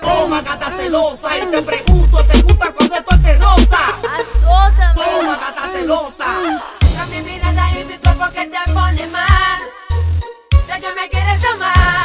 Toma, gata celosa. Y te pregunto, ¿te gusta cuando esto te rosa? Azótame. Toma, gata celosa. Usa mi mirada y mi cuerpo que te pone mal. Sé que me quieres amar.